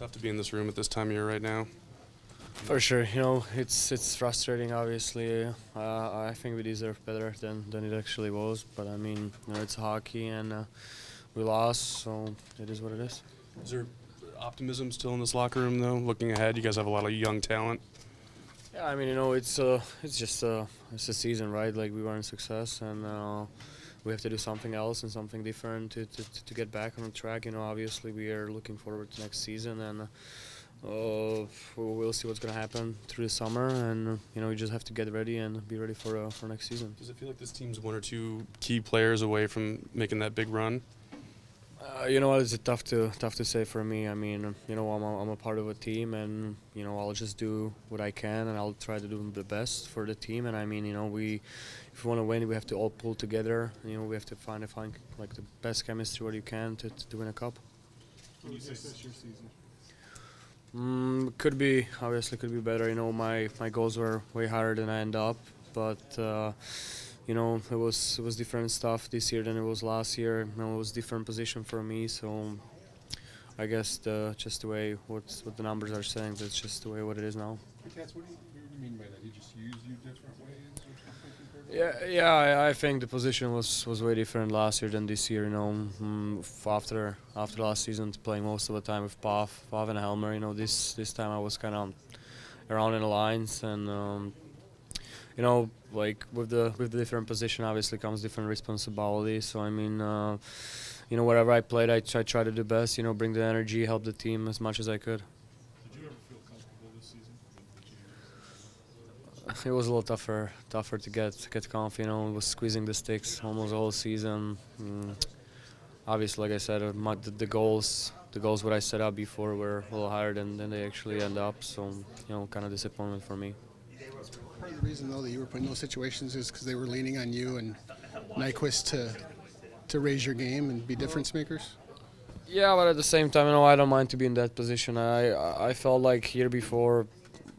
Tough to be in this room at this time of year right now. For sure, you know it's it's frustrating. Obviously, uh, I think we deserve better than, than it actually was. But I mean, you know, it's hockey, and uh, we lost, so it is what it is. Is there optimism still in this locker room though? Looking ahead, you guys have a lot of young talent. Yeah, I mean, you know, it's uh, it's just uh, it's a season, right? Like we were in success, and uh, we have to do something else and something different to, to, to get back on track. You know, obviously we are looking forward to next season, and uh, we'll see what's going to happen through the summer, and you know, we just have to get ready and be ready for uh, for next season. Does it feel like this team's one or two key players away from making that big run? Uh, you know what? It's tough to tough to say for me. I mean, you know, I'm a, I'm a part of a team, and you know, I'll just do what I can, and I'll try to do the best for the team. And I mean, you know, we if we want to win, we have to all pull together. You know, we have to find find like the best chemistry what you can to, to win a cup. Can you say this your season? Mm, could be obviously could be better. You know, my my goals were way higher than I end up, but. Uh, you know, it was it was different stuff this year than it was last year. You know, it was different position for me, so I guess the, just the way what what the numbers are saying, that's just the way what it is now. What do you, what do you mean by that? He just used you different ways? Yeah, yeah, I, I think the position was, was way different last year than this year. You know, mm, after after last season, playing most of the time with Pav, Pav and Helmer. You know, this this time I was kind of around in the lines and. Um, you know, like with the with the different position, obviously comes different responsibility. So I mean, uh, you know, wherever I played, I try try to do best. You know, bring the energy, help the team as much as I could. Did you ever feel comfortable this season? It was a little tougher, tougher to get to get comfy. You know, was squeezing the sticks almost all season. Mm. Obviously, like I said, uh, my, the, the goals, the goals what I set up before were a little higher than, than they actually end up. So, you know, kind of disappointment for me. Part of the reason, though, that you were put in those situations is because they were leaning on you and Nyquist to to raise your game and be difference makers. Yeah, but at the same time, you know, I don't mind to be in that position. I I felt like year before,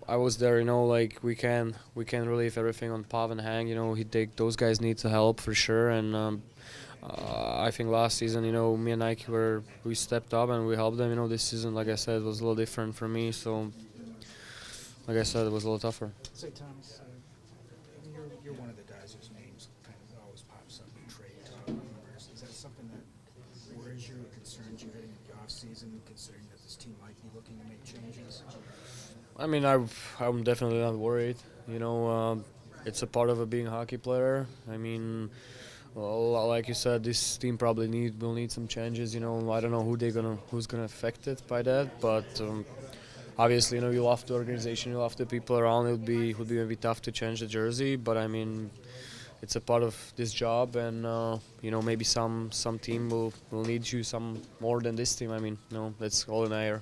I was there. You know, like we can we can relieve everything on Pav and Hank. You know, he take those guys need to help for sure. And um, uh, I think last season, you know, me and Nike were we stepped up and we helped them. You know, this season, like I said, was a little different for me. So like I said, it was a little tougher. Say, Tomas, uh, you're, you're one of the guys whose names kind of always pops up in trade talk. Is that something that worries you or concerns you heading into the offseason, considering that this team might be looking to make changes? I mean, I, I'm definitely not worried. You know, um, it's a part of a being a hockey player. I mean, well, like you said, this team probably need will need some changes. You know, I don't know who they're gonna who's gonna affect it by that, but um, obviously, you know, you love the organization, you love the people around. It would be would be maybe tough to change the jersey, but I mean, it's a part of this job, and uh, you know, maybe some some team will will need you some more than this team. I mean, know, that's all in air.